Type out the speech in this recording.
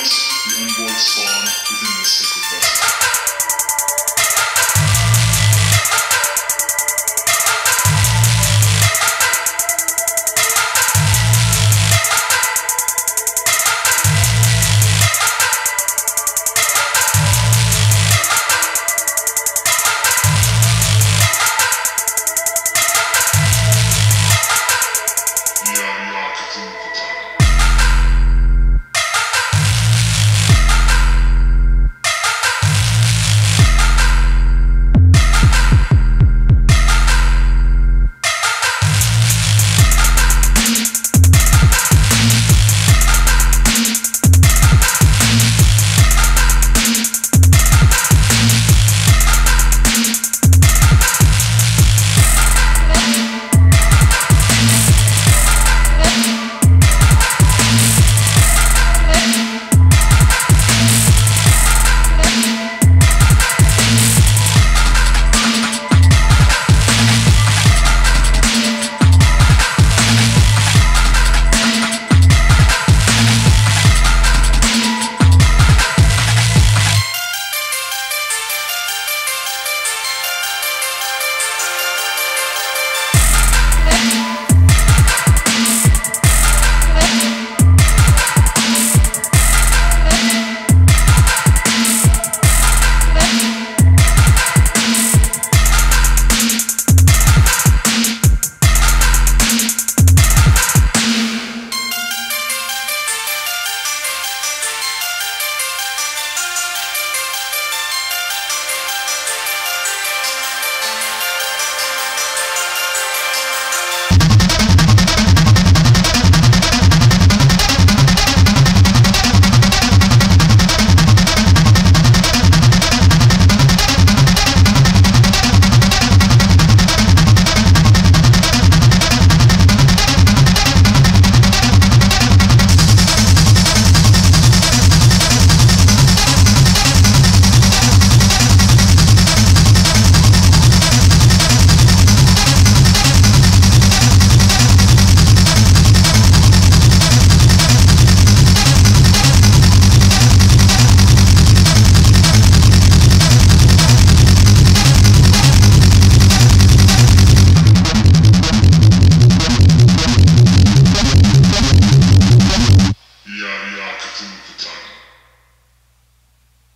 light the unborn spawn within the sacred vessel.